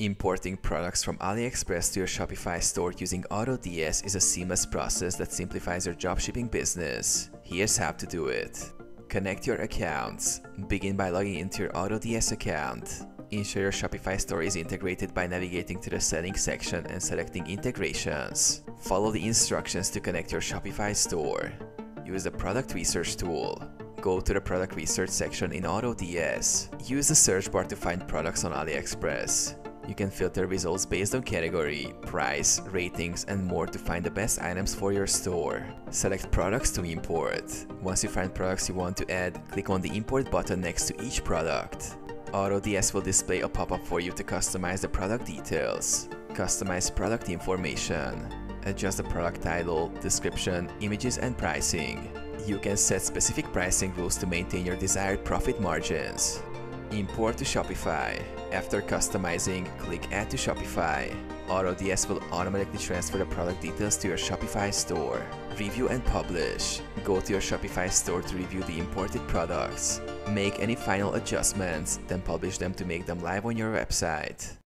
Importing products from AliExpress to your Shopify store using AutoDS is a seamless process that simplifies your dropshipping business. Here's how to do it. Connect your accounts. Begin by logging into your AutoDS account. Ensure your Shopify store is integrated by navigating to the settings section and selecting integrations. Follow the instructions to connect your Shopify store. Use the product research tool. Go to the product research section in AutoDS. Use the search bar to find products on AliExpress. You can filter results based on category, price, ratings, and more to find the best items for your store. Select products to import. Once you find products you want to add, click on the import button next to each product. AutoDS will display a pop-up for you to customize the product details. Customize product information. Adjust the product title, description, images, and pricing. You can set specific pricing rules to maintain your desired profit margins. Import to Shopify. After customizing, click Add to Shopify. AutoDS will automatically transfer the product details to your Shopify store. Review and publish. Go to your Shopify store to review the imported products. Make any final adjustments, then publish them to make them live on your website.